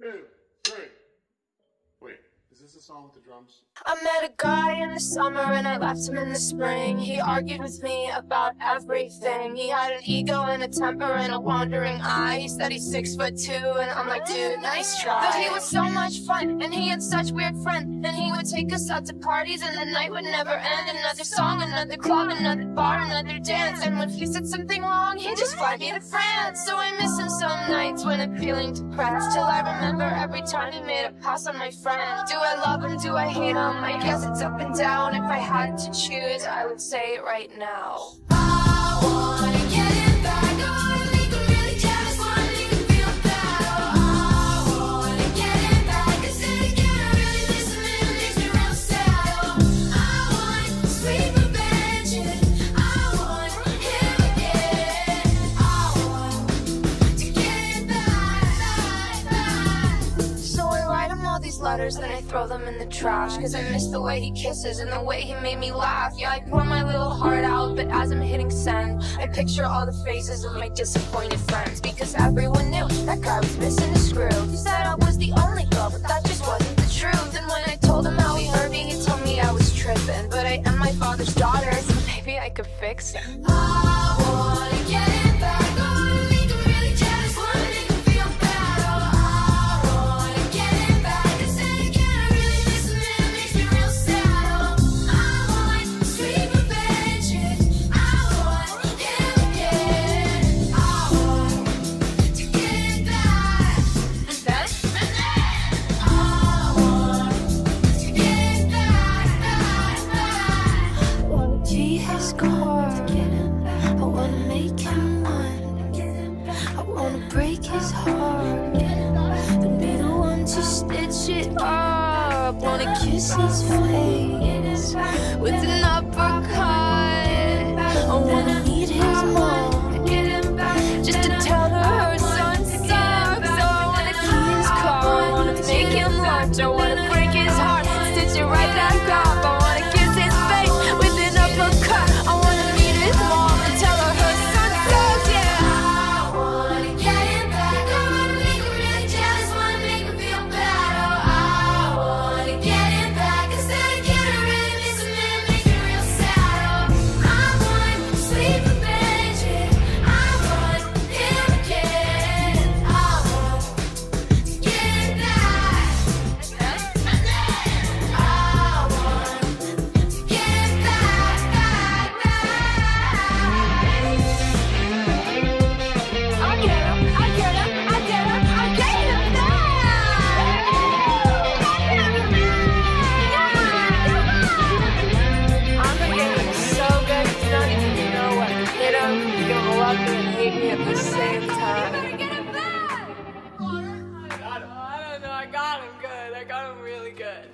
two. Wait, is this the song with the drums? I met a guy in the summer and I left him in the spring. He argued with me about everything. He had an ego and a temper and a wandering eye. He said he's six foot two and I'm like, dude, nice try. But he was so much fun and he had such weird friends. And he would take us out to parties and the night would never end. Another song, another club, another bar, another dance. And when he said something wrong, he'd just fly me to France. So I miss him some nights when I'm feeling depressed. Till I remember every time he made a pass on my friend. Do I love him? Do I hate him? I guess it's up and down. If I had to choose, I would say it right now. I wanna letters, then I throw them in the trash. Cause I miss the way he kisses and the way he made me laugh. Yeah, I pour my little heart out, but as I'm hitting send, I picture all the faces of my disappointed friends. Because everyone knew that guy was missing a screw. He said I was the only girl, but that just wasn't the truth. And when I told him how he hurt me, he told me I was tripping. But I am my father's daughter, so maybe I could fix it. Ah, I wanna make him mine. I wanna break his heart and to stitch it up. Wanna kiss his face with an uppercut. I wanna need his mom just to tell her her son sucks. I wanna his car. I wanna make him lunch. I wanna break his heart, stitch it right back up. me at the same time. I got him good. I got him really good.